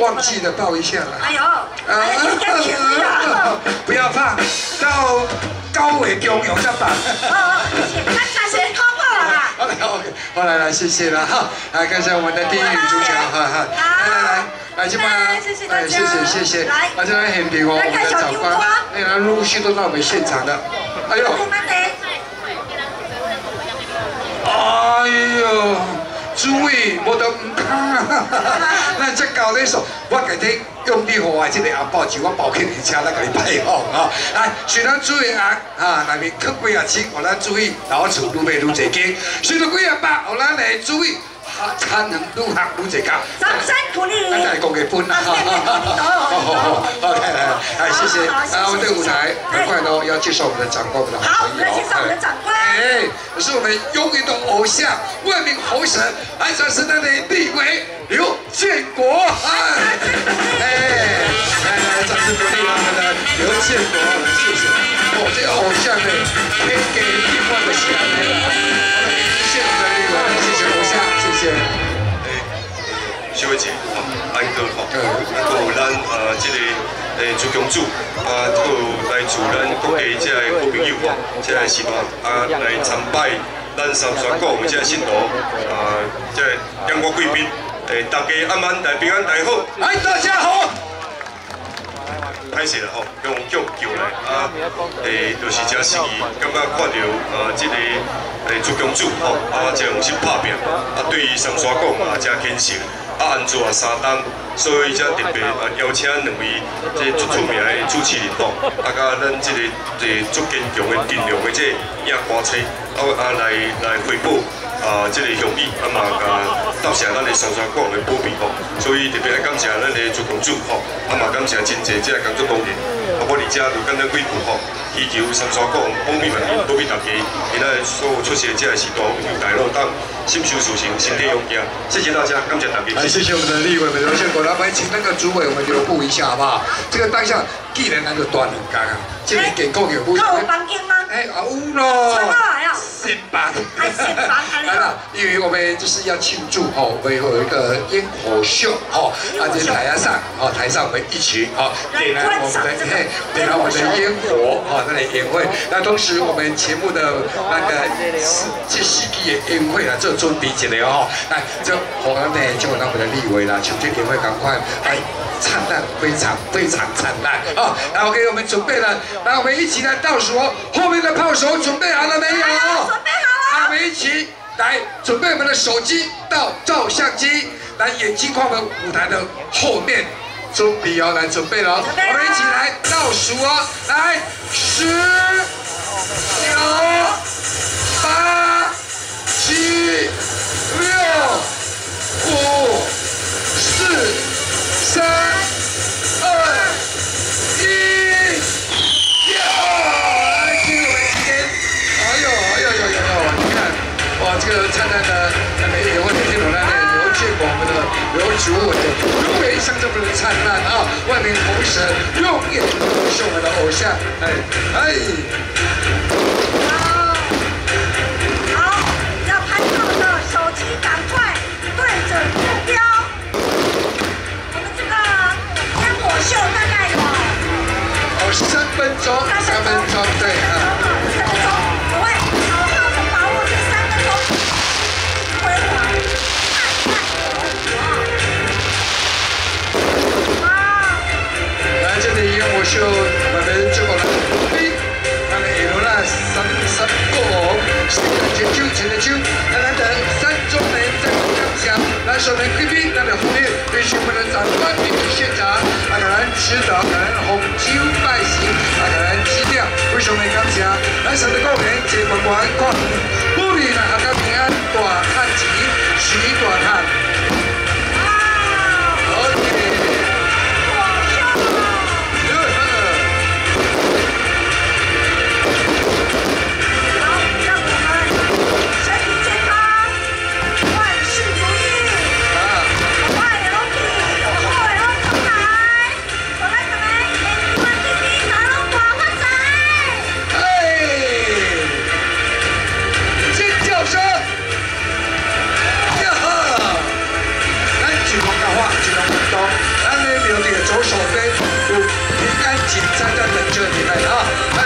忘记了抱一下了。哎呦，哎呀，不要怕，到高伟中有再办。哦，那暂时通过了啦。OK，OK，好来来，谢谢了哈。来看一下我们的第一女主角，哈哈。来来来，来这边，谢谢大家，谢谢谢谢。来，这边很平哦，我们的长官，哎，来陆续都到我们现场的。哎呦，哎呦。诸位，我都唔怕，咱这搞咧说，我改天用你好啊，这个阿宝，就我抱去你家来给你拜访啊！来，虽然注意啊，啊，内面刻几啊钱，我咱注意，老厝愈买愈济金，虽然几啊百，我咱来注意。餐能都行唔只家，掌声鼓励，真系恭喜分啦！好好好，OK，来，谢谢。啊，我们的舞台很快呢要介绍我们的长官，我们的好朋友。好，介绍我们的长官。哎，是我们永远的偶像，万名猴神，安山时代的立委刘建国。哎，来来，掌声鼓励我们的刘建国，谢谢。哦，这个偶像呢，可以给一万的喜爱。小伟有咱各地这个好朋友，这个是嘛，啊，来参拜咱三山国我们这个信徒，啊，这个阳光贵宾，诶，大家安安大平安大好，哎，大家好，开始了吼，用叫叫来，啊，诶，就是真是感觉看到呃，这个诶朱公主，吼，啊，这用心拍拼，啊，对于三山国嘛，真虔诚。啊，安坐三档，所以才特别啊邀请两位即足出名的主持人吼，啊，甲咱即个即足坚强的力量的即影歌星，啊啊来来汇报啊即个用意，啊嘛甲到谢咱的上山广的保庇吼，所以特别来感谢咱的朱公主吼，啊嘛感谢真济即个工作同仁，啊我伫遮就简单几句吼。祈求三山国保庇万民，保庇大家。今仔所有出席的这个时段，大路当心修事成，身体勇健。谢谢大家，感谢大家。来，谢谢我们的立委们，刘宪国，来，我们请那个主委我们留步一下，好不好？这个当下既然那个端两干啊，这边给够有不？够有房间吗？哎，有咯。先办，来了，因为我们就是要庆祝哦，我们有一个烟火秀哦，啊，在台上哦，台上我们一起哦，点燃我们的嘿，点燃我们的烟火哦，那里宴会。那同时我们节目的那个这戏剧的宴会啊，这准备起来哦，来，这好呢，就让我们的立委啦，秋天宴会赶快来灿烂，非常非常灿烂啊！然后给我们准备了，来，我们一起来倒数，后面的炮手准备好了没有？准备好了，我们一起来准备我们的手机到照相机，来眼睛看我们舞台的后面，准备哦，来准备了，我们一起来倒数哦，来十、九、八、七、六、五、如果的如果有一生这么的灿烂啊万民同时永远是我们的偶像哎哎好好要拍照的手机赶快对准目标。我们这个烟火秀大概有哦三分钟三分钟。说明贵宾那个后面必须不能长官兵现场，啊，可能指导，可能红酒拜行，啊，可能基调，为什么刚下？来上的高明，接关关关，不必那阿个平安大在，我不该紧张的等着你来啊。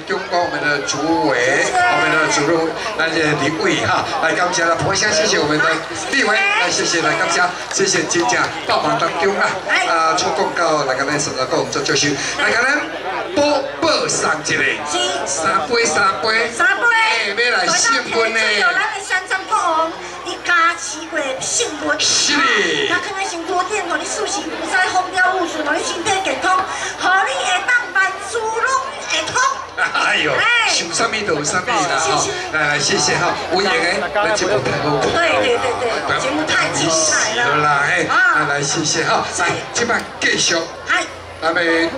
们的主委，我们的主任那些李伟哈，来感谢了，同乡谢谢我们的立委，来谢谢来感谢，谢谢金家帮忙当中啊，啊出广告来跟咱什么讲做助手，来跟咱报报上一个，三杯三杯，三杯，要来新婚呢。幸福，那可能幸福店，让你事事不使风调雨顺，让你身体健康，让你会当万事拢会通。哎。呦，想什么都有什么啦哈！来来，谢谢哈，有缘的那节目太好，对对对对，节目太精彩了。来来，来谢谢哈，来，今晚继续，来，来。